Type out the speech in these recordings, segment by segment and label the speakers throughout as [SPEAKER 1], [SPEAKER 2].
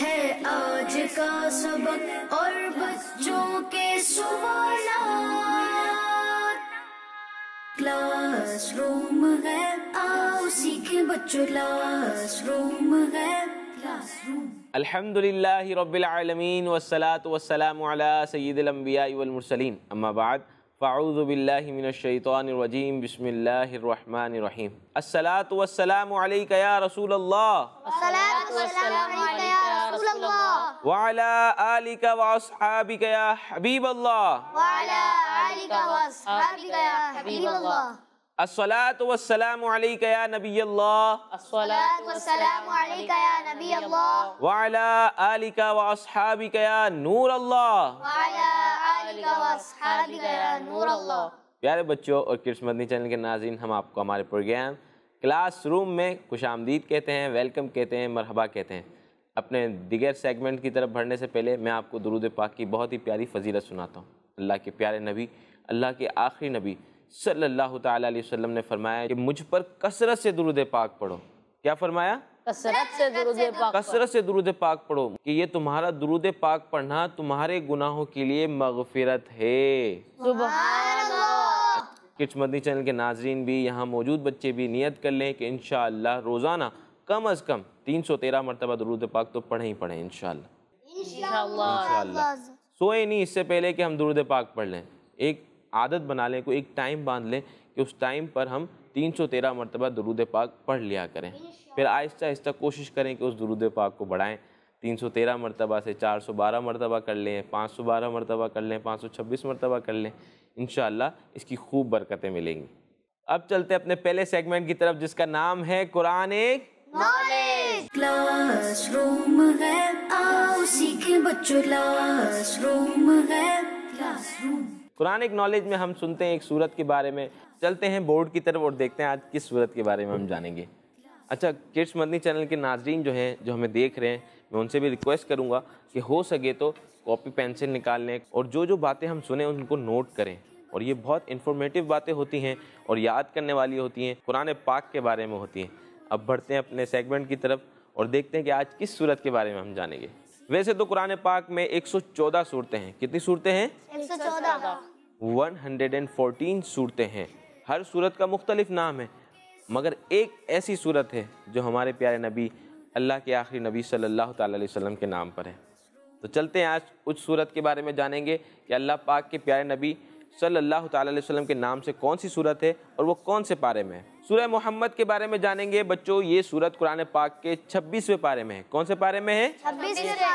[SPEAKER 1] है आज का सबक और बच्चों के सवाल क्लासरूम है आओ सीखें बच्चों क्लासरूम है क्लासरूम
[SPEAKER 2] अल्हम्दुलिल्लाहि रब्बिल आलमीन वस्सलातु वस्सलामु अला सय्यिदिल अंबियाइ वल मुरसलीन। अम्मा बाद फ़अऊज़ु बिल्लाहि मिनश शैतानिर रजीम बिस्मिल्लाहिर रहमानिर रहीम। अस्सलातु वस्सलामु अलैका या रसूलल्लाह। या अस्सलातु वस्सलामु अलैका या प्यारे बच्चों और किड्स मदनी चैनल के नाजीन हम आपको हमारे प्रोग्राम क्लासरूम में खुश आमदीद कहते हैं वेलकम कहते हैं मरहबा कहते हैं। अपने दिगर सेगमेंट की तरफ़ बढ़ने से पहले मैं आपको दरूद पाक की बहुत ही प्यारी फजीलत सुनाता हूँ। अल्लाह के प्यारे नबी अल्लाह के आखिरी नबी सल्लल्लाहु ताला अलैहि वसल्लम ने फरमाया कि मुझ पर कसरत से दरूद पाक पढ़ो। क्या फरमाया?
[SPEAKER 3] कसरत से दुरूद पाक
[SPEAKER 2] कसरत से दरूद पाक पढ़ो कि ये तुम्हारा दरूद पाक पढ़ना तुम्हारे गुनाहों के लिए मगफिरत है। किड्स मदनी चैनल के नाजरीन भी यहाँ मौजूद बच्चे भी नियत कर लें कि इन रोज़ाना कम अज़ कम तीन सौ तेरह मरतबा दरूद पाक तो पढ़ें ही पढ़ें इन सोए नहीं इससे पहले कि हम दरूद पाक पढ़ लें। एक आदत बना लें कोई एक टाइम बाँध लें कि उस टाइम पर हम तीन सौ तेरह मरतबा दरूद पाक पढ़ लिया करें। फिर आहिस्ता आहिस्ता कोशिश करें कि उस दरूद पाक को बढ़ाएँ। तीन सौ तेरह मरतबा से चार सौ बारह मरतबा कर लें पाँच सौ बारह मरतबा कर लें पाँच सौ छब्बीस मरतबा कर लें। इन इसकी खूब बरकतें मिलेंगी। अब चलते अपने पहले सेगमेंट की तरफ़ जिसका नाम है कुरान एक
[SPEAKER 1] क्लासरूम है आओ सीखें बच्चों है क्लासरूम
[SPEAKER 2] कुरान एक नॉलेज में हम सुनते हैं एक सूरत के बारे में। चलते हैं बोर्ड की तरफ़ और देखते हैं आज किस सूरत के बारे में हम जानेंगे। अच्छा किड्स मदनी चैनल के नाजरीन जो हैं जो हमें देख रहे हैं मैं उनसे भी रिक्वेस्ट करूँगा कि हो सके तो कॉपी पेंसिल निकाल लें और जो जो बातें हम सुने उनको नोट करें। और ये बहुत इन्फॉर्मेटिव बातें होती हैं और याद करने वाली होती हैं कुरान पाक के बारे में होती हैं। अब बढ़ते हैं अपने सेगमेंट की तरफ़ और देखते हैं कि आज किस सूरत के बारे में हम जानेंगे। वैसे तो कुरान पाक में 114 सूरतें हैं। कितनी सूरतें हैं? 114 सूरतें हैं। हर सूरत का मुख्तलिफ़ नाम है मगर एक ऐसी सूरत है जो हमारे प्यारे नबी अल्लाह के आखिरी नबी सल्लल्लाहु अलैहि वसल्लम के नाम पर है। तो चलते हैं आज उस सूरत के बारे में जानेंगे कि अल्लाह पाक के प्यारे नबी सल्लल्लाहु अलैहि वसल्लम के नाम से कौन सी सूरत है और वो कौन से पारे में है? सूरह मोहम्मद के बारे में जानेंगे। बच्चों ये सूरत कुरान पाक के छब्बीसवें पारे में है। कौन से पारे में है?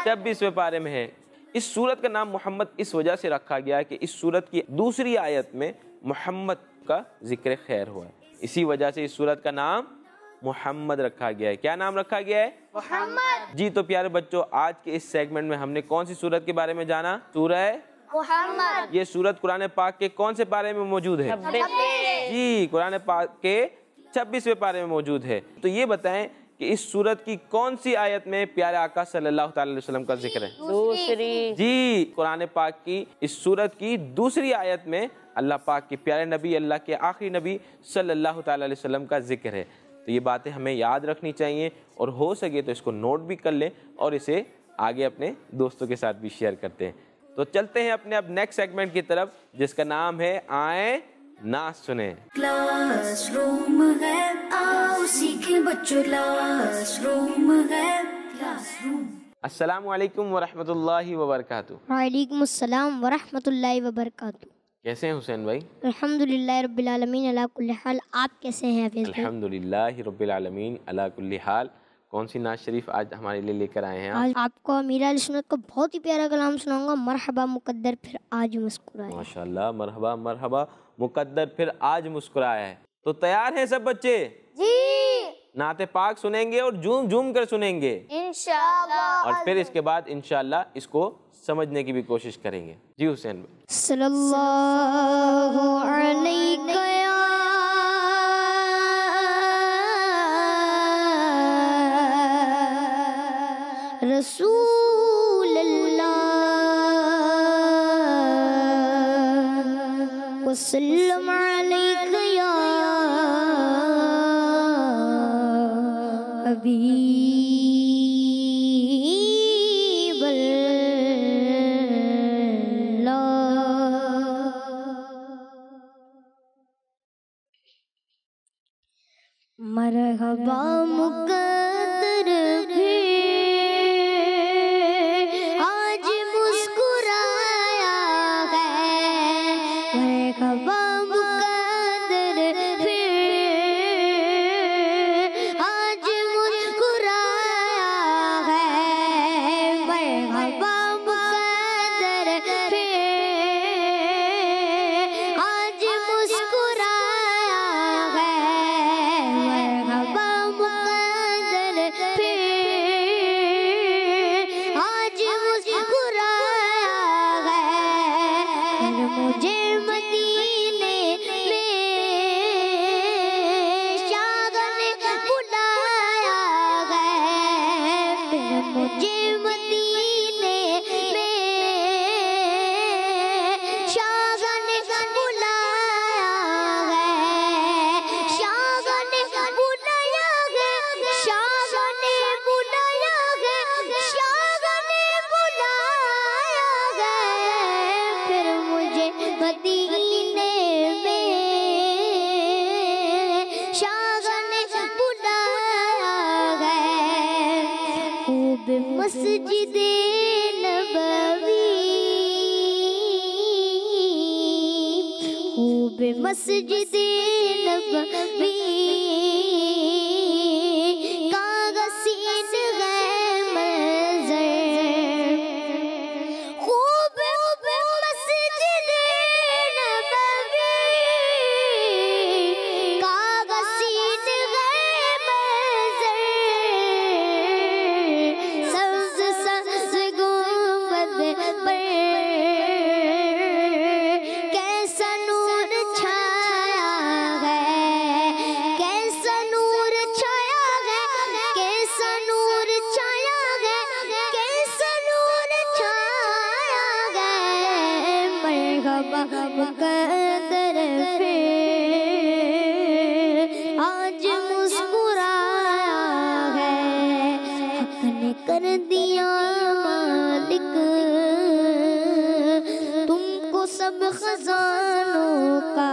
[SPEAKER 2] छब्बीसवें। पारे में है। इस सूरत का नाम मोहम्मद इस वजह से रखा गया है कि इस सूरत की दूसरी आयत में मोहम्मद का ज़िक्र खैर हुआ है। इसी वजह से इस सूरत का नाम मोहम्मद रखा गया है। क्या नाम रखा गया है? मोहम्मद। जी तो प्यारे बच्चों आज के इस सेगमेंट में हमने कौन सी सूरत के बारे में जाना? सूरह
[SPEAKER 3] मोहम्मद।
[SPEAKER 2] ये सूरत कुरान पाक के कौन से पारे में मौजूद है? जी कुरान पाक के छब्बीसवें पारे में मौजूद है। तो ये बताएँ कि इस सूरत की कौन सी आयत में प्यारे आका सल्लल्लाहु अलैहि वसल्लम का ज़िक्र है?
[SPEAKER 3] दूसरी।
[SPEAKER 2] जी कुरान पाक की इस सूरत की दूसरी आयत में अल्लाह पाक के प्यारे नबी अल्लाह के आखिरी नबी सल्लल्लाहु अलैहि वसल्लम का ज़िक्र है। तो ये बातें हमें याद रखनी चाहिए और हो सके तो इसको नोट भी कर लें और इसे आगे अपने दोस्तों के साथ भी शेयर करते हैं। तो चलते हैं अपने अब नेक्स्ट सेगमेंट की तरफ़ जिसका नाम है आए ना सुने।
[SPEAKER 1] क्लासरूम है आओ सीखें बच्चों। क्लासरूम है क्लासरूम
[SPEAKER 2] अस्सलाम वालेकुम वरहमतुल्लाहि वबरकातुह
[SPEAKER 4] वालेकुम अस्सलाम वरहमतुल्लाहि वबरकातुह
[SPEAKER 2] कैसे हैं हुसैन भाई?
[SPEAKER 4] अल्हम्दुलिल्लाह रब्बिल आलमीन अला कुल्ली हाल आप कैसे हैं हाफिज भाई?
[SPEAKER 2] अल्हम्दुलिल्लाह रब्बिल आलमीन अला कुल्ली हाल कौन सी नाज शरीफ आज हमारे लिए लेकर आए हैं
[SPEAKER 4] आज आपको अमीर अली सुन्नत का बहुत ही प्यारा कलाम सुनाऊँगा। मरहबा मुकद्दर फिर आज मुस्कुराए।
[SPEAKER 2] माशाल्लाह मरहबा मरहबा मुकद्दर फिर आज मुस्कुराया है। तो तैयार हैं सब बच्चे?
[SPEAKER 3] जी।
[SPEAKER 2] नाते पाक सुनेंगे और झूम झूम कर सुनेंगे।
[SPEAKER 3] इंशाल्लाह।
[SPEAKER 2] और फिर इसके बाद इंशाल्लाह इसको समझने की भी कोशिश करेंगे। जी हुसैन
[SPEAKER 4] सल्लल्लाहु अलैहि रसूल वसल्लम अलैक या हबीब मरहबा मुकर अफसानों का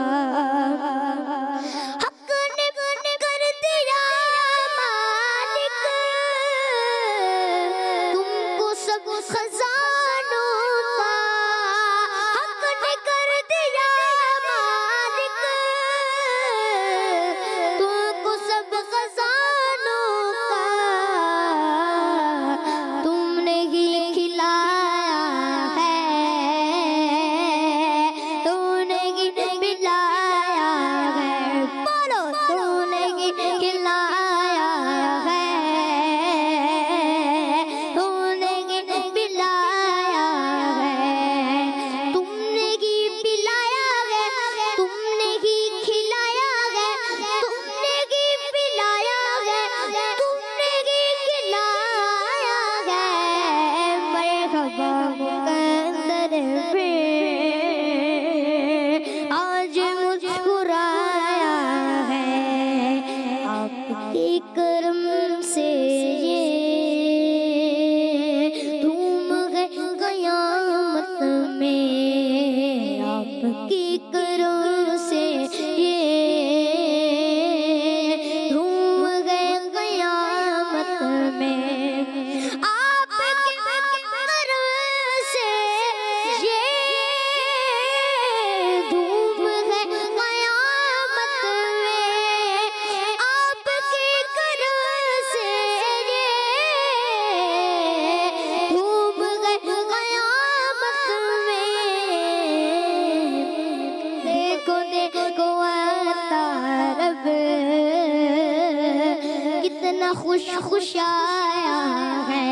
[SPEAKER 4] खुश आया है।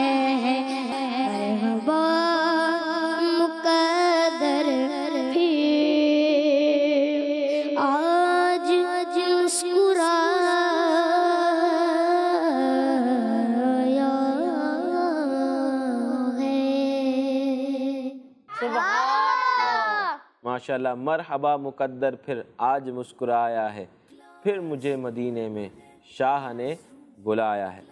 [SPEAKER 4] मुकदर फिर आज मुस्कुरा
[SPEAKER 2] माशाल्लाह, मरहबा मुकद्दर फिर आज मुस्कुराया है। फिर मुझे मदीने में शाह ने गोला आया है।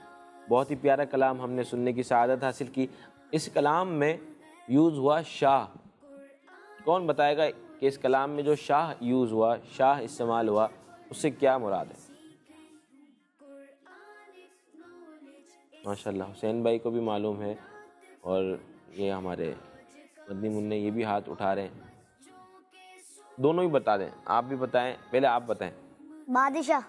[SPEAKER 2] बहुत ही प्यारा कलाम हमने सुनने की शहादत हासिल की। इस कलाम में यूज़ हुआ शाह। कौन बताएगा कि इस कलाम में जो शाह यूज़ हुआ शाह इस्तेमाल हुआ उससे क्या मुराद है? माशाल्लाह हुसैन भाई को भी मालूम है और ये हमारे मदनी मुन्ने ये भी हाथ उठा रहे हैं। दोनों ही बता दें आप भी बताएँ पहले आप बताएँ।
[SPEAKER 3] बादशाह।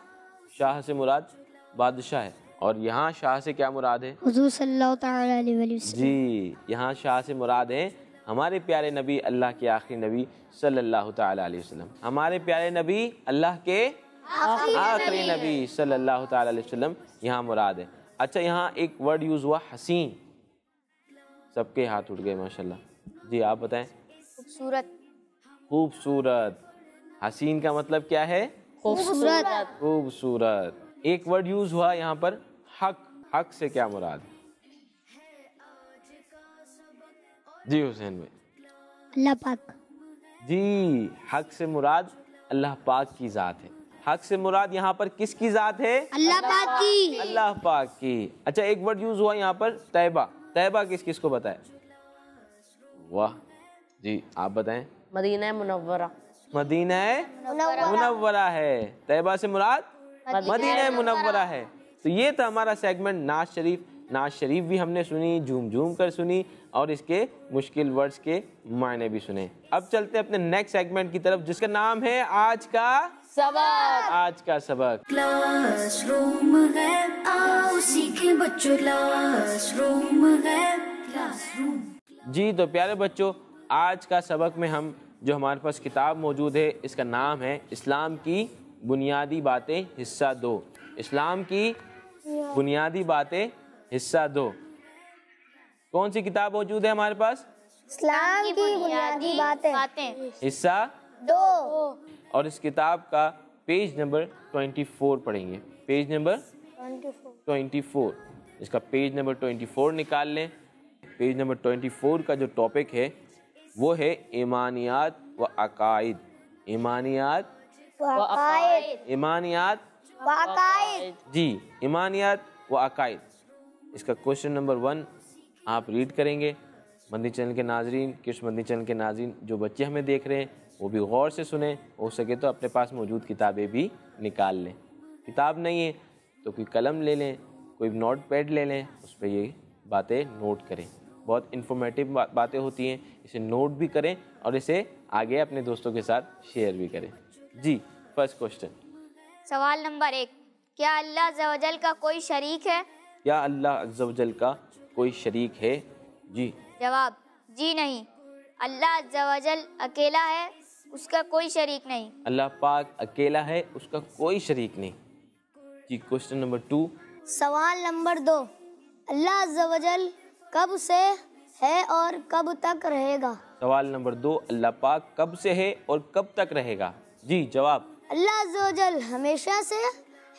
[SPEAKER 2] शाह से मुराद? बादशाह है। और यहाँ शाह से क्या मुराद है?
[SPEAKER 4] हुजूर सल्लल्लाहु ताला अलैहि वसल्लम।
[SPEAKER 2] जी यहाँ शाह से मुराद है हमारे प्यारे नबी अल्लाह के आखिरी नबी सल्लल्लाहु ताला अलैहि वसल्लम। हमारे प्यारे नबी अल्लाह के आखिरी नबी। सल्लल्लाहु ताला अलैहि वसल्लम यहाँ मुराद है। अच्छा यहाँ एक वर्ड यूज़ हुआ हसीन। सबके हाथ उठ गए माशाल्लाह। जी आप बताएँ।
[SPEAKER 3] खूबसूरत।
[SPEAKER 2] खूबसूरत। हसीन का मतलब क्या है?
[SPEAKER 3] खूबसूरत।
[SPEAKER 2] खूबसूरत। एक वर्ड यूज़ हुआ यहाँ पर हक। हक से क्या मुराद? है जी हुसैन भाई।
[SPEAKER 4] अल्लाह पाक
[SPEAKER 2] जी हक से मुराद अल्लाह पाक की ज़ात है। हक से मुराद यहाँ पर किसकी ज़ात है?
[SPEAKER 4] अल्लाह पाक की।
[SPEAKER 2] अल्लाह पाक की। अच्छा एक वर्ड यूज़ हुआ यहाँ पर तैबा तैबा किस किस को बताए? वाह जी आप बताएँ।
[SPEAKER 3] Medina Munawwara.
[SPEAKER 2] मदीना मुनव्वरा है। तैबा से मुराद? Medina Munawwara. है। तो ये था हमारा सेगमेंट नाज शरीफ। नाज शरीफ भी हमने सुनी झूम झूम कर सुनी और इसके मुश्किल वर्ड्स के मायने भी सुने। अब चलते हैं अपने नेक्स्ट सेगमेंट की तरफ़ जिसका नाम है आज का
[SPEAKER 3] सबक।
[SPEAKER 2] आज का सबक।
[SPEAKER 1] क्लासरूम है आओ सीखे बच्चों। क्लासरूम है क्लासरूम
[SPEAKER 2] जी तो प्यारे बच्चों आज का सबक में हम जो हमारे पास किताब मौजूद है इसका नाम है इस्लाम की बुनियादी बातें हिस्सा दो। इस्लाम की बुनियादी बातें हिस्सा दो। कौन सी किताब मौजूद है हमारे पास?
[SPEAKER 3] इस्लाम की बुनियादी बातें
[SPEAKER 2] हिस्सा
[SPEAKER 3] दो।
[SPEAKER 2] और इस किताब का पेज नंबर 24 पढ़ेंगे। पेज नंबर 24 इसका पेज नंबर 24 निकाल लें। पेज नंबर 24 का जो टॉपिक है वो है ईमानियात व अकाइद ईमानियात
[SPEAKER 3] वकायद।
[SPEAKER 2] ईमानियात।
[SPEAKER 3] वकायद।
[SPEAKER 2] जी ईमानियात व अकाइद इसका क्वेश्चन नंबर वन आप रीड करेंगे। मंदी चैनल के नाजरीन किश मंदी चैनल के नाजरीन जो बच्चे हमें देख रहे हैं वो भी गौर से सुने हो सके तो अपने पास मौजूद किताबें भी निकाल लें। किताब नहीं है तो कोई कलम ले लें कोई नोट पैड ले लें उस पर ये बातें नोट करें। बहुत इन्फॉर्मेटिव बा, बातें होती हैं इसे नोट भी करें और इसे आगे अपने दोस्तों के साथ शेयर भी करें। जी फ़र्स्ट क्वेश्चन
[SPEAKER 5] सवाल नंबर एक क्या अल्लाह जवजल का कोई शरीक है?
[SPEAKER 2] क्या अल्लाह अज्जवजल का कोई शरीक है? जी।
[SPEAKER 5] जवाब जी नहीं। अल्लाह जवजल अकेला है उसका कोई शरीक नहीं।
[SPEAKER 2] अल्लाह पाक अकेला है उसका कोई शरीक नहीं। जी क्वेश्चन नंबर टू
[SPEAKER 3] सवाल नंबर दो अल्लाह अज़्ज़वजल कब से है और कब तक रहेगा?
[SPEAKER 2] सवाल नंबर दो अल्लाह पाक कब से है और कब तक रहेगा? जी जवाब।
[SPEAKER 3] अल्लाह हमेशा से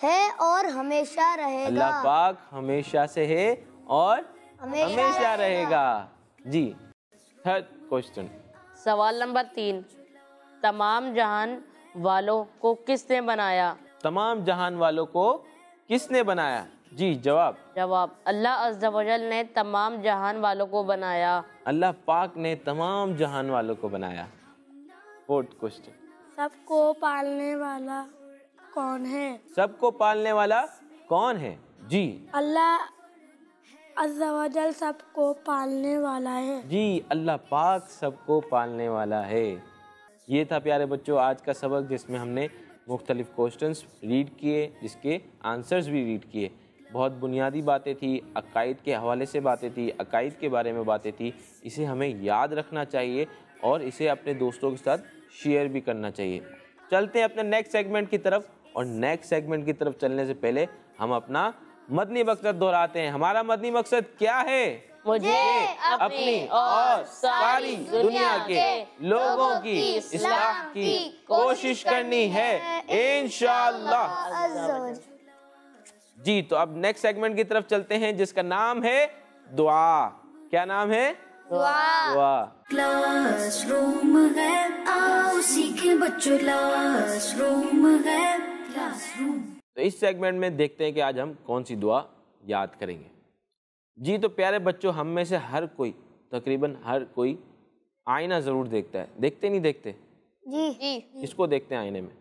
[SPEAKER 3] है और हमेशा रहेगा।
[SPEAKER 2] अल्लाह पाक हमेशा से है और
[SPEAKER 3] हमेशा
[SPEAKER 2] हमेशा रहेगा। जी थर्ड क्वेश्चन।
[SPEAKER 6] सवाल नंबर तीन। तमाम जहान वालों को किसने बनाया?
[SPEAKER 2] तमाम जहान वालों को किसने बनाया? जी जवाब।
[SPEAKER 6] जवाब अल्लाह अज्जवजल ने तमाम जहान वालों को बनाया।
[SPEAKER 2] अल्लाह पाक ने तमाम जहान वालों को बनाया। Fourth question.
[SPEAKER 7] सबको पालने वाला कौन है?
[SPEAKER 2] सबको पालने वाला कौन है? जी।
[SPEAKER 7] अल्लाह अज़्ज़वजल सबको पालने वाला है।
[SPEAKER 2] जी अल्लाह पाक सबको पालने वाला है। ये था प्यारे बच्चों आज का सबक जिसमें हमने मुख्तलिफ़ क्वेश्चंस रीड किए जिसके आंसर्स भी रीड किए। बहुत बुनियादी बातें थी अकायद के हवाले से बातें थी अकायद के बारे में बातें थी। इसे हमें याद रखना चाहिए और इसे अपने दोस्तों के साथ शेयर भी करना चाहिए। चलते हैं अपने नेक्स्ट सेगमेंट की तरफ़ और नेक्स्ट सेगमेंट की तरफ़ चलने से पहले हम अपना मदनी मकसद दोहराते हैं। हमारा मदनी मकसद क्या है?
[SPEAKER 6] मुझे
[SPEAKER 2] अपनी और सारी दुनिया के लोगों की इस्लाह की कोशिश करनी है।
[SPEAKER 3] अज़्ज़वजल
[SPEAKER 2] जी तो अब नेक्स्ट सेगमेंट की तरफ़ चलते हैं जिसका नाम है दुआ। क्या नाम है? दुआ
[SPEAKER 1] क्लासरूम है आओ सीखे बच्चों क्लासरूम है क्लासरूम।
[SPEAKER 2] तो इस सेगमेंट में देखते हैं कि आज हम कौन सी दुआ याद करेंगे। जी तो प्यारे बच्चों हम में से हर कोई तकरीबन हर कोई आईना ज़रूर देखता है। देखते नहीं देखते?
[SPEAKER 3] जी।
[SPEAKER 5] जी।
[SPEAKER 2] किसको देखते हैं आईने में?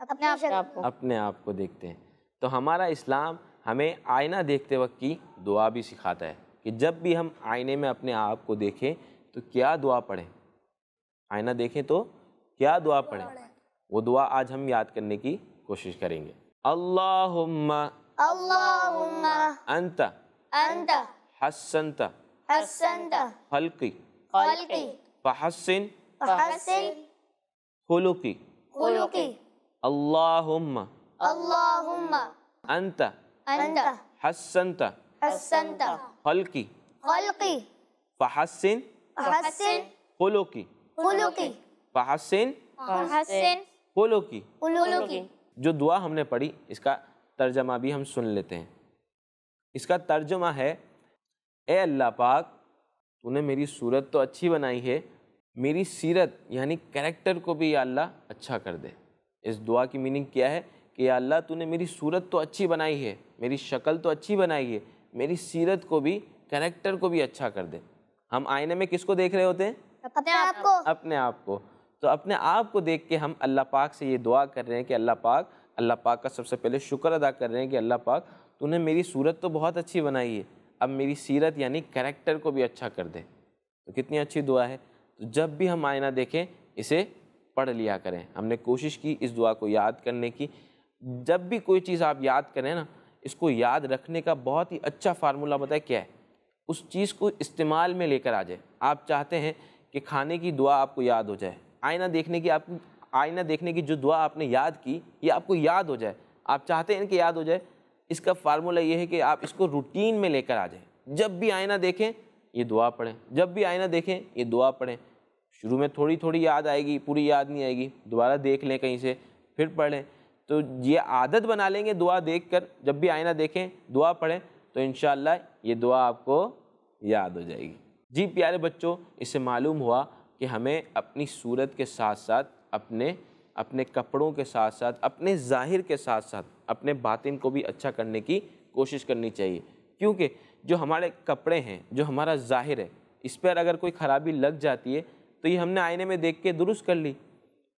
[SPEAKER 3] अपने आप
[SPEAKER 6] आपको
[SPEAKER 2] अपने आप को देखते हैं। तो हमारा इस्लाम हमें आईना देखते वक्त की दुआ भी सिखाता है। कि जब भी हम आईने में अपने आप को देखें तो क्या दुआ पढ़ें? आईना देखें तो क्या दुआ पढ़ें? वो दुआ आज हम याद करने की कोशिश करेंगे। अल्लाहुम्मा
[SPEAKER 3] अल्लाहुम्मा
[SPEAKER 2] अंत
[SPEAKER 3] अंत
[SPEAKER 2] हसनत
[SPEAKER 3] हसनत
[SPEAKER 2] खल्की
[SPEAKER 3] खल्की
[SPEAKER 2] फहसिन
[SPEAKER 3] फहसिन
[SPEAKER 2] खुलुकी
[SPEAKER 3] खुलुकी
[SPEAKER 2] अल्लाहुम्मा
[SPEAKER 3] अल्लाहुम्मा
[SPEAKER 2] अंत
[SPEAKER 3] अंत
[SPEAKER 2] हसनत
[SPEAKER 3] हसनत
[SPEAKER 2] खल्की।
[SPEAKER 3] खल्की।
[SPEAKER 2] फहसिन।
[SPEAKER 3] फहसिन।
[SPEAKER 2] खुलुकी
[SPEAKER 3] खुलुकी
[SPEAKER 2] फहसिन।
[SPEAKER 5] हसन
[SPEAKER 2] खुलुकी
[SPEAKER 3] खुलुकी
[SPEAKER 2] जो दुआ हमने पढ़ी इसका तर्जमा भी हम सुन लेते हैं। इसका तर्जमा है ए अल्लाह पाक तूने मेरी सूरत तो अच्छी बनाई है मेरी सीरत यानी कैरेक्टर को भी या अल्लाह अच्छा कर दे। इस दुआ की मीनिंग क्या है? कि या अल्लाह तूने मेरी सूरत तो अच्छी बनाई है मेरी शक्ल तो अच्छी बनाई है मेरी सीरत को भी कैरेक्टर को भी अच्छा कर दे। हम आईने में किसको देख रहे होते हैं?
[SPEAKER 3] अपने आप को।
[SPEAKER 2] अपने आप को। तो अपने आप को देख के हम अल्लाह पाक से ये दुआ कर रहे हैं कि अल्लाह पाक अल्लाह पाक का सबसे पहले शुक्र अदा कर रहे हैं कि अल्लाह पाक तूने मेरी सूरत तो बहुत अच्छी बनाई है। अब मेरी सीरत यानी करेक्टर को भी अच्छा कर दे। तो कितनी अच्छी दुआ है। तो जब भी हम आईना देखें इसे पढ़ लिया करें। हमने कोशिश की इस दुआ को याद करने की। जब भी कोई चीज़ आप याद करें ना इसको याद रखने का बहुत ही अच्छा फार्मूला बताए क्या है? उस चीज़ को इस्तेमाल में लेकर आ जाए। आप चाहते हैं कि खाने की दुआ आपको याद हो जाए। आईना देखने की आपको, आईना देखने की जो दुआ आपने याद की, ये आपको याद हो जाए। आप चाहते हैं कि याद हो जाए, इसका फार्मूला ये है कि आप इसको रूटीन में लेकर आ जाएँ। जब भी आईना देखें, ये दुआ पढ़ें। जब भी आईना देखें, ये दुआ पढ़ें। शुरू में थोड़ी थोड़ी याद आएगी, पूरी याद नहीं आएगी। दोबारा देख लें कहीं से, फिर पढ़ तो ये आदत बना लेंगे दुआ देखकर। जब भी आईना देखें, दुआ पढ़ें तो इन ये दुआ आपको याद हो जाएगी। जी प्यारे बच्चों, इससे मालूम हुआ कि हमें अपनी सूरत के साथ साथ अपने अपने कपड़ों के साथ साथ अपने ज़ाहिर के साथ साथ अपने बातिन को भी अच्छा करने की कोशिश करनी चाहिए। क्योंकि जो हमारे कपड़े हैं, जो हमारा ज़ाहिर है, इस पर अगर कोई ख़राबी लग जाती है तो ये हमने आईने में देख के दुरुस्त कर ली।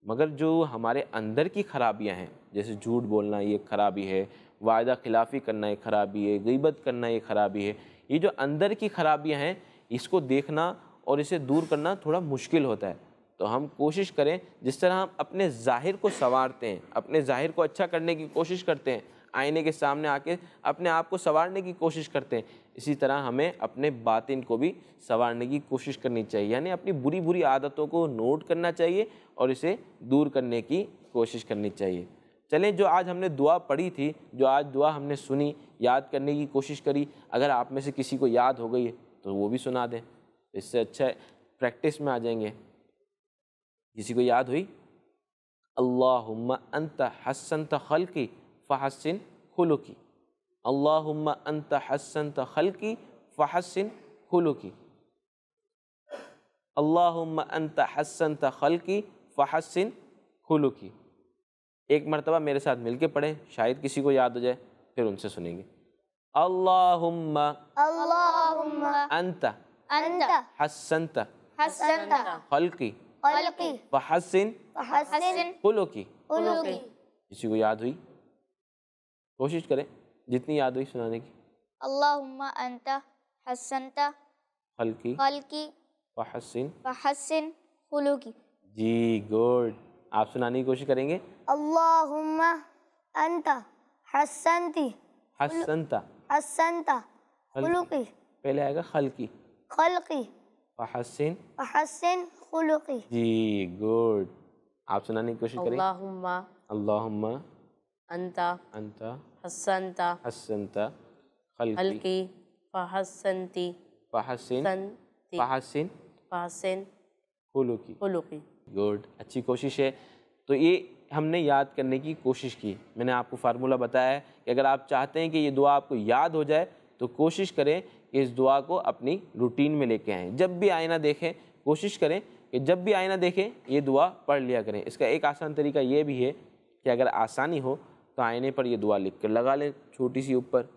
[SPEAKER 2] मगर जो हमारे अंदर की खराबियाँ हैं, जैसे झूठ बोलना ये खराबी है, वायदा खिलाफ़ी करना ये खराबी है गईबत करना ये खराबी है, ये जो अंदर की खराबियाँ हैं, इसको देखना और इसे दूर करना थोड़ा मुश्किल होता है। तो हम कोशिश करें, जिस तरह हम अपने ज़ाहिर को संवारते हैं, अपने ज़ाहिर को अच्छा करने की कोशिश करते हैं, आईने के सामने आके अपने आप को संवारने की कोशिश करते हैं इसी तरह हमें अपने बातिन को भी संवारने की कोशिश करनी चाहिए। यानी अपनी बुरी बुरी आदतों को नोट करना चाहिए और इसे दूर करने की कोशिश करनी चाहिए। चलें, जो आज हमने दुआ पढ़ी थी, जो आज दुआ हमने सुनी, याद करने की कोशिश करी, अगर आप में से किसी को याद हो गई है तो वो भी सुना दें। इससे अच्छा प्रैक्टिस में आ जाएँगे। किसी को याद हुई? अल्लाहुम्मा अंत हसन हसनत खल्की फ़हसिन खुलुकी। अल्लाहुम्मा अंत हसनत खल्की फ़हसिन खुलुकी अल्लाहुम्मा अंत हसनत खल्की फ़हसिन खुलुकी एक मरतबा मेरे साथ मिलके पढ़ें शायद किसी को याद हो जाए फिर उनसे सुनेंगे। अल्लाहुम्मा
[SPEAKER 3] अल्लाहुम्मा
[SPEAKER 2] अंत
[SPEAKER 3] अंत
[SPEAKER 2] हसनत
[SPEAKER 3] हसनत
[SPEAKER 2] खल्की
[SPEAKER 3] खल्की
[SPEAKER 2] फ़हसिन
[SPEAKER 3] फहसिन
[SPEAKER 2] खुलुकी
[SPEAKER 3] खुलुकी
[SPEAKER 2] किसी को याद हुई? कोशिश करें। जितनी याद हुई सुनाने की।
[SPEAKER 5] अल्लाहुम्मा अंता हसनता
[SPEAKER 2] हल्की
[SPEAKER 5] खल्की
[SPEAKER 2] फ़हसिन
[SPEAKER 5] फहसिन खुलुकी।
[SPEAKER 2] जी गुड। आप सुनाने की कोशिश करेंगे?
[SPEAKER 3] अल्लाहुम्मा अंत हसनती
[SPEAKER 2] हसनता।
[SPEAKER 3] हसनता खुलुकी।
[SPEAKER 2] पहले आएगा खल्की।
[SPEAKER 3] खल्की।
[SPEAKER 2] फ़हसिन
[SPEAKER 3] फहसिन खुलुकी।
[SPEAKER 2] जी गुड। आप सुनाने की कोशिश करेंगे
[SPEAKER 6] अल्लाहुम्मा।
[SPEAKER 2] अल्लाहुम्मा।
[SPEAKER 6] अंता
[SPEAKER 2] अंता
[SPEAKER 6] हसनता
[SPEAKER 2] हसनता खल्की
[SPEAKER 6] हल्की फहसनती
[SPEAKER 2] फ़हसिन
[SPEAKER 6] संती
[SPEAKER 2] फ़हसिन
[SPEAKER 6] फहसिन
[SPEAKER 2] खुलुकी।
[SPEAKER 6] खुलुकी।
[SPEAKER 2] गुड अच्छी कोशिश है। तो ये हमने याद करने की कोशिश की। मैंने आपको फार्मूला बताया है कि अगर आप चाहते हैं कि ये दुआ आपको याद हो जाए तो कोशिश करें कि इस दुआ को अपनी रूटीन में लेके आएँ। जब भी आईना देखें कोशिश करें कि जब भी आईना देखें ये दुआ पढ़ लिया करें। इसका एक आसान तरीका ये भी है कि अगर आसानी हो तो आईने पर ये दुआ लिख कर लगा लें छोटी सी ऊपर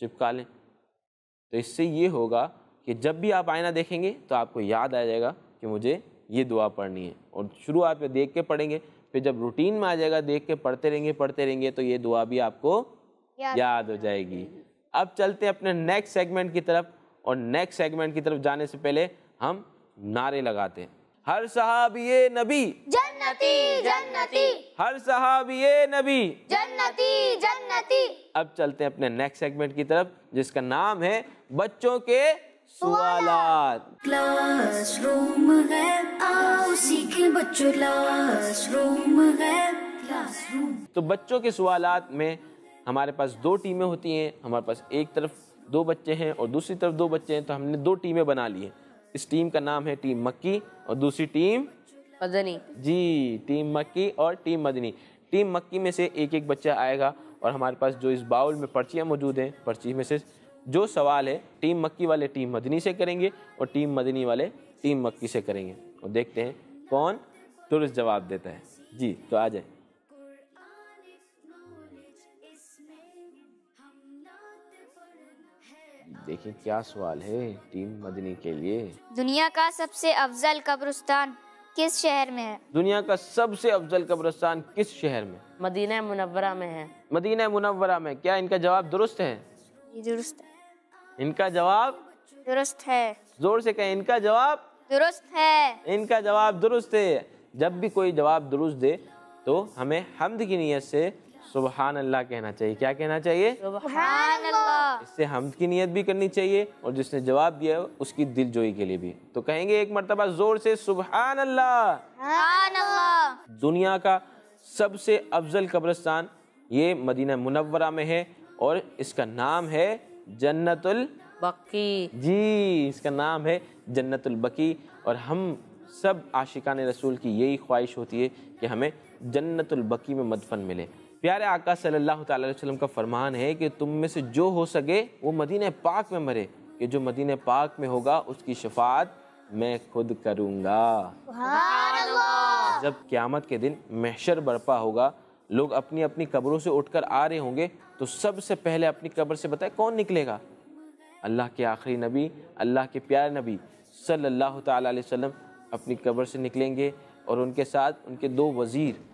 [SPEAKER 2] चिपका लें। तो इससे ये होगा कि जब भी आप आईना देखेंगे तो आपको याद आ जाएगा कि मुझे ये दुआ पढ़नी है। और शुरुआत में देख के पढ़ेंगे फिर जब रूटीन में आ जाएगा देख के पढ़ते रहेंगे पढ़ते रहेंगे तो ये दुआ भी आपको
[SPEAKER 5] याद।
[SPEAKER 2] याद हो जाएगी। अब चलते हैं अपने नेक्स्ट सेगमेंट की तरफ़ और नेक्स्ट सेगमेंट की तरफ़ जाने से पहले हम नारे लगाते हैं। हर सहाबिये नबी।
[SPEAKER 5] जन्नती जन्नती।
[SPEAKER 2] हर सहाबिये नबी।
[SPEAKER 5] जन्नती जन्नती।
[SPEAKER 2] अब चलते हैं अपने नेक्स्ट सेगमेंट की तरफ़ जिसका नाम है बच्चों के सवालात।
[SPEAKER 1] क्लासरूम है आओ सीखें बच्चों क्लासरूम है क्लासरूम
[SPEAKER 2] तो बच्चों के सवालात में हमारे पास दो टीमें होती हैं हमारे पास एक तरफ़ दो बच्चे हैं और दूसरी तरफ़ दो बच्चे हैं तो हमने दो टीमें बना ली हैं। इस टीम का नाम है टीम मक्की और दूसरी टीम
[SPEAKER 6] मदनी।
[SPEAKER 2] जी टीम मक्की और टीम मदनी। टीम मक्की में से एक एक बच्चा आएगा और हमारे पास जो इस बाउल में पर्चियाँ मौजूद हैं पर्ची में से जो सवाल है टीम मक्की वाले टीम मदनी से करेंगे और टीम मदनी वाले टीम मक्की से करेंगे। और देखते हैं कौन दुरुस्त जवाब देता है। जी तो आ जाए। देखिए क्या सवाल है टीम मदनी के लिए।
[SPEAKER 5] दुनिया का सबसे अफजल कब्रिस्तान किस शहर में है?
[SPEAKER 2] दुनिया का सबसे अफजल कब्रिस्तान किस शहर में?
[SPEAKER 6] मदीना मुनव्वरा में है।
[SPEAKER 2] मदीना मुनव्वरा में। क्या इनका जवाब दुरुस्त है?
[SPEAKER 5] ये दुरुस्त
[SPEAKER 2] इनका जवाब?
[SPEAKER 5] दुरुस्त है।
[SPEAKER 2] ज़ोर से कहें इनका जवाब?
[SPEAKER 5] दुरुस्त है।
[SPEAKER 2] इनका जवाब दुरुस्त है। जब भी कोई जवाब दुरुस्त दे तो हमें हमद की नीयत से सुबहान अल्लाह कहना चाहिए। क्या कहना चाहिए? इससे हम की नीयत भी करनी चाहिए और जिसने जवाब दिया है, उसकी दिल जोई के लिए भी। तो कहेंगे एक मरतबा ज़ोर से सुबहान अल्लाह दुनिया का सबसे अफजल कब्रिस्तान ये मदीना मुनव्वरा में है और इसका नाम है जन्नतुल
[SPEAKER 6] बक्की
[SPEAKER 2] जी इसका नाम है जन्नतुल बकी। और हम सब आशिकान रसूल की यही ख्वाहिश होती है कि हमें जन्नतुल बकी में मदफन मिले। प्यारे आका सल्लल्लाहु अलैहि वसल्लम का फरमान है कि तुम में से जो हो सके वो मदीने पाक में मरे कि जो मदीने पाक में होगा उसकी शफात मैं खुद करूँगा। जब क़्यामत के दिन महशर बर्पा होगा लोग अपनी अपनी कब्रों से उठकर आ रहे होंगे तो सबसे पहले अपनी कब्र से बताए कौन निकलेगा? अल्लाह के आखिरी नबी अल्लाह के प्यारे नबी सल्लल्लाहु अलैहि वसल्लम अपनी कब्र से निकलेंगे और उनके साथ उनके दो वज़ीर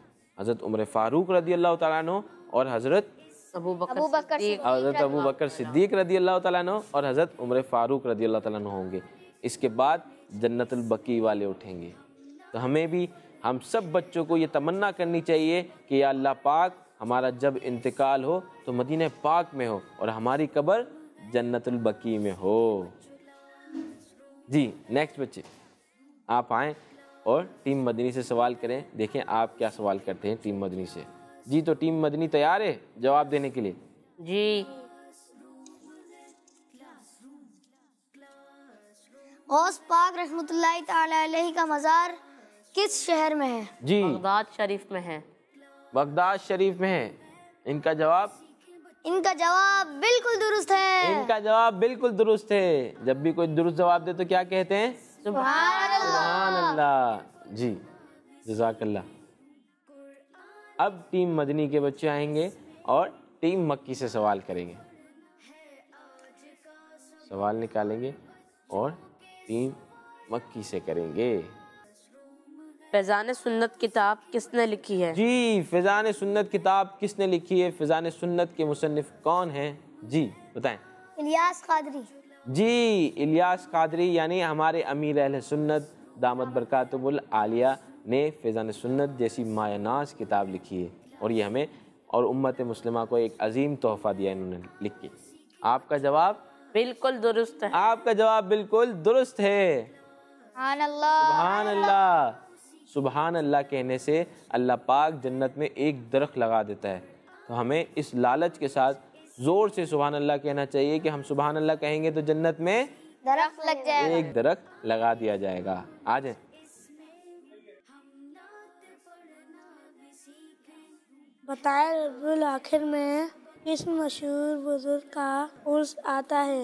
[SPEAKER 2] हज़रत उमर फ़ारूक रदी अल्लाह अन्हु और हज़रत
[SPEAKER 6] अबू बकर
[SPEAKER 2] हज़रत अबू बकर सिद्दीक रदी अल्लाह अन्हु और हज़रत उमर फ़ारूक रदी अल्लाह अन्हु होंगे। इसके बाद जन्नतुल बकी वाले उठेंगे। तो हमें भी हम सब बच्चों को ये तमन्ना करनी चाहिए कि या अल्लाह पाक हमारा जब इंतकाल हो तो मदीने पाक में हो और हमारी कब्र जन्नतुल बकी में हो। जी नेक्स्ट बच्चे आप आएँ। और टीम मदनी से सवाल करें। देखें आप क्या सवाल करते हैं टीम मदनी से। जी तो टीम मदनी तैयार है जवाब देने के लिए?
[SPEAKER 6] जी।
[SPEAKER 3] गौस पाक रहमतुल्लाहि ताला अलैहि का मज़ार किस शहर में है?
[SPEAKER 2] जी।
[SPEAKER 6] बगदाद शरीफ में है।
[SPEAKER 2] बगदाद शरीफ में है। इनका जवाब?
[SPEAKER 3] इनका जवाब बिल्कुल दुरुस्त है।
[SPEAKER 2] इनका जवाब बिल्कुल दुरुस्त है। जब भी कोई दुरुस्त जवाब दे तो क्या कहते हैं? अल्लाह जी जजाकल्ला अब टीम मदनी के बच्चे आएँगे और टीम मक्की से सवाल करेंगे। सवाल निकालेंगे और टीम मक्की से करेंगे।
[SPEAKER 6] फैजान सुन्नत किताब किसने लिखी है?
[SPEAKER 2] जी फिजान सुन्नत किताब किसने लिखी है? फिजान सुन्नत के मुसनफ़ कौन हैं? जी बताएँ।
[SPEAKER 3] इलियास कादरी।
[SPEAKER 2] जी इलियास कादरी यानी हमारे अमीर अहल सुन्नत दामद बरकातुल आलिया ने फैज़ान सुन्नत जैसी मायनाज किताब लिखी है। और ये हमें और उम्मत मुस्लिमा को एक अजीम तोहफ़ा दिया इन्होंने लिख के। आपका जवाब?
[SPEAKER 6] बिल्कुल दुरुस्त है।
[SPEAKER 2] आपका जवाब बिल्कुल दुरुस्त है। सुबहान अल्लाह सुबहान अल्लाह कहने से अल्लाह पाक जन्नत में एक दरख्त लगा देता है। तो हमें इस लालच के साथ ज़ोर से सुबहान अल्लाह कहना चाहिए कि हम सुबहान अल्लाह कहेंगे तो जन्नत में
[SPEAKER 5] दरख्त लग जाए
[SPEAKER 2] एक दरख्त लगा दिया जाएगा। आ जाए
[SPEAKER 7] बताए रबुल आखिर में किस मशहूर बुज़ुर्ग का उर्स आता है?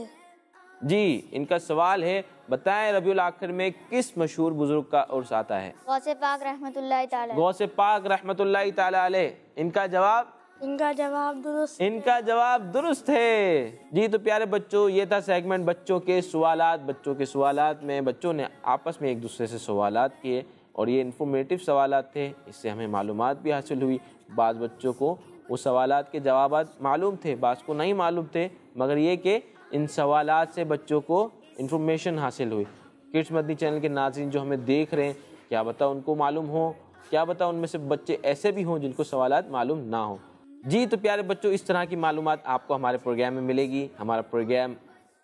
[SPEAKER 2] जी इनका सवाल है बताएँ रबिउल आखिर में किस मशहूर बुज़ुर्ग का उर्स आता है?
[SPEAKER 5] गौसे पाक रहमतुल्लाहि ताला।
[SPEAKER 2] गौसे पाक रहमतुल्लाहि ताला अलैह। इनका जवाब
[SPEAKER 7] इनका जवाब दुरुस्त
[SPEAKER 2] इनका जवाब दुरुस्त है। जी तो प्यारे बच्चों, ये था सेगमेंट बच्चों के सवालात। बच्चों के सवालात में, बच्चों ने आपस में एक दूसरे से सवाल किए और ये इन्फॉर्मेटिव सवाल थे। इससे हमें मालूम भी हासिल हुई। बाद बच्चों को वो सवालात के जवाब मालूम थे बास को नहीं मालूम थे, मगर ये कि इन सवाल से बच्चों को इन्फॉर्मेशन हासिल हुई। किड्स मदनी चैनल के नाजरीन जो हमें देख रहे हैं, क्या बता उनको मालूम हो? क्या बता उनमें से बच्चे ऐसे भी हों जिनको सवाल मालूम ना हो। जी तो प्यारे बच्चों, इस तरह की मालूम आपको हमारे प्रोग्राम में मिलेगी। हमारा program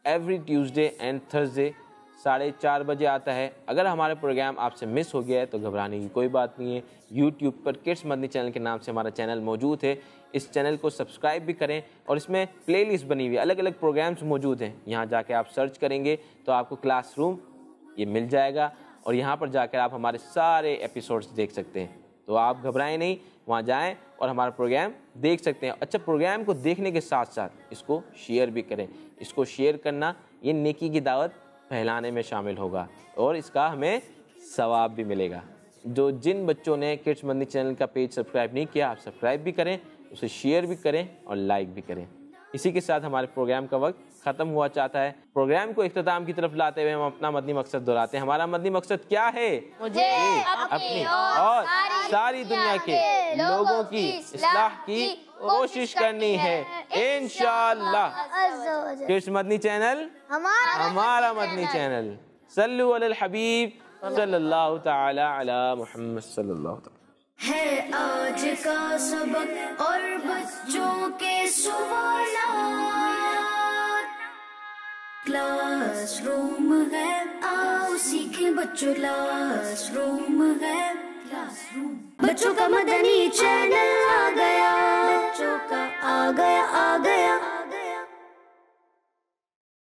[SPEAKER 2] every Tuesday and Thursday साढ़े चार बजे आता है। अगर हमारा प्रोग्राम आपसे मिस हो गया है तो घबराने की कोई बात नहीं है। यूट्यूब पर किड्स मदनी चैनल के नाम से हमारा चैनल मौजूद है। इस चैनल को सब्सक्राइब भी करें और इसमें प्लेलिस्ट बनी हुई अलग अलग प्रोग्राम्स मौजूद हैं। यहाँ जाके आप सर्च करेंगे तो आपको क्लासरूम ये मिल जाएगा और यहाँ पर जाकर आप हमारे सारे एपिसोड्स देख सकते हैं। तो आप घबराएँ नहीं। वहाँ जाएँ और हमारा प्रोग्राम देख सकते हैं। अच्छा प्रोग्राम को देखने के साथ साथ इसको शेयर भी करें। इसको शेयर करना ये नेकी की दावत फैलाने में शामिल होगा और इसका हमें सवाब भी मिलेगा। जो जिन बच्चों ने किड्स मंदी चैनल का पेज सब्सक्राइब नहीं किया आप सब्सक्राइब भी करें उसे शेयर भी करें और लाइक भी करें। इसी के साथ हमारे प्रोग्राम का वक्त ख़त्म हुआ चाहता है। प्रोग्राम को इख्ताम की तरफ़ लाते हुए हम अपना मदनी मकसद दोहराते हैं। हमारा मदनी मकसद क्या है?
[SPEAKER 6] मुझे
[SPEAKER 2] अपनी और सारी दुनिया के लोगों की इस्लाह की कोशिश करनी है। Kids Madani channel?
[SPEAKER 3] हमारा
[SPEAKER 2] मदनी चैनल। सल्लु हबीब सल्लल्लाहु ताला मुहम्मद सल्लल्लाहु
[SPEAKER 1] है आज का सबक और बच्चों के सवाल क्लासरूम है, आओ सीखे बच्चों क्लासरूम है। क्लासरूम बच्चों का मदनी चैनल आ गया। बच्चों का आ गया आ गया।